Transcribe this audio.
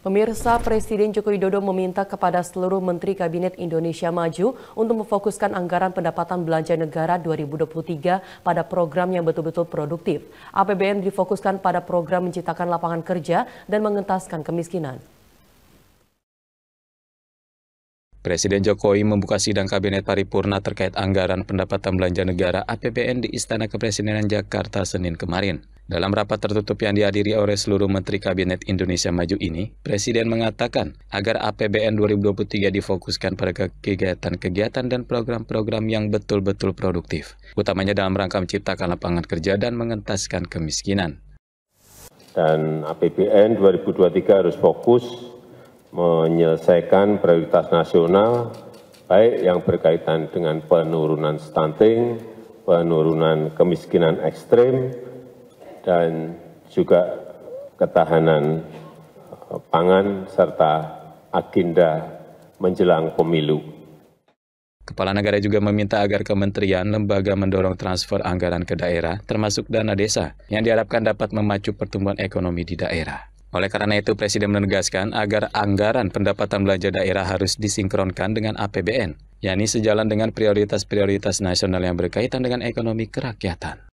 Pemirsa Presiden Joko Widodo meminta kepada seluruh Menteri Kabinet Indonesia Maju untuk memfokuskan anggaran pendapatan belanja negara 2023 pada program yang betul-betul produktif. APBN difokuskan pada program menciptakan lapangan kerja dan mengentaskan kemiskinan. Presiden Jokowi membuka sidang Kabinet Paripurna terkait anggaran pendapatan belanja negara APBN di Istana Kepresidenan Jakarta Senin kemarin. Dalam rapat tertutup yang dihadiri oleh seluruh Menteri Kabinet Indonesia Maju ini, Presiden mengatakan agar APBN 2023 difokuskan pada kegiatan-kegiatan dan program-program yang betul-betul produktif, utamanya dalam rangka menciptakan lapangan kerja dan mengentaskan kemiskinan. Dan APBN 2023 harus fokus menyelesaikan prioritas nasional, baik yang berkaitan dengan penurunan stunting, penurunan kemiskinan ekstrim, dan juga ketahanan eh, pangan serta agenda menjelang pemilu. Kepala negara juga meminta agar kementerian lembaga mendorong transfer anggaran ke daerah, termasuk dana desa, yang diharapkan dapat memacu pertumbuhan ekonomi di daerah. Oleh karena itu, Presiden menegaskan agar anggaran pendapatan belanja daerah harus disinkronkan dengan APBN, yakni sejalan dengan prioritas-prioritas nasional yang berkaitan dengan ekonomi kerakyatan.